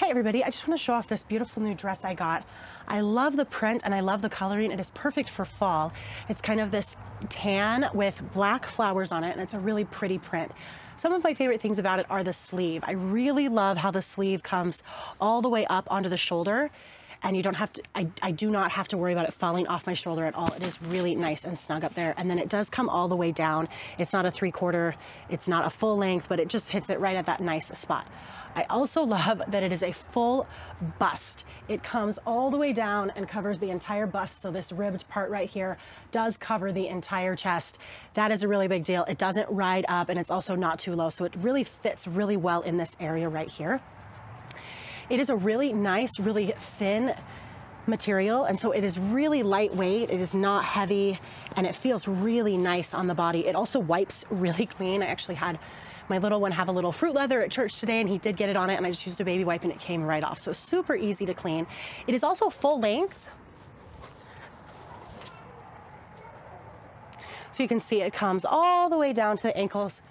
Hey everybody, I just want to show off this beautiful new dress I got. I love the print and I love the coloring. It is perfect for fall. It's kind of this tan with black flowers on it and it's a really pretty print. Some of my favorite things about it are the sleeve. I really love how the sleeve comes all the way up onto the shoulder and you don't have to, I, I do not have to worry about it falling off my shoulder at all. It is really nice and snug up there. And then it does come all the way down. It's not a three quarter, it's not a full length, but it just hits it right at that nice spot. I also love that it is a full bust. It comes all the way down and covers the entire bust. So this ribbed part right here does cover the entire chest. That is a really big deal. It doesn't ride up and it's also not too low. So it really fits really well in this area right here. It is a really nice, really thin material and so it is really lightweight it is not heavy and it feels really nice on the body it also wipes really clean i actually had my little one have a little fruit leather at church today and he did get it on it and I just used a baby wipe and it came right off. So super easy to clean. It is also full length. So you can see it comes all the way down to the ankles.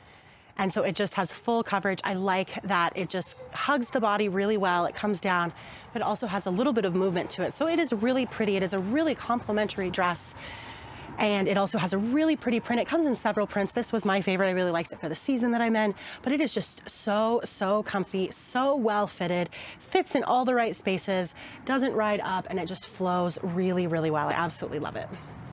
And so it just has full coverage. I like that it just hugs the body really well. It comes down, but also has a little bit of movement to it. So it is really pretty. It is a really complimentary dress and it also has a really pretty print. It comes in several prints. This was my favorite. I really liked it for the season that I'm in, but it is just so, so comfy, so well fitted, fits in all the right spaces, doesn't ride up, and it just flows really, really well. I absolutely love it.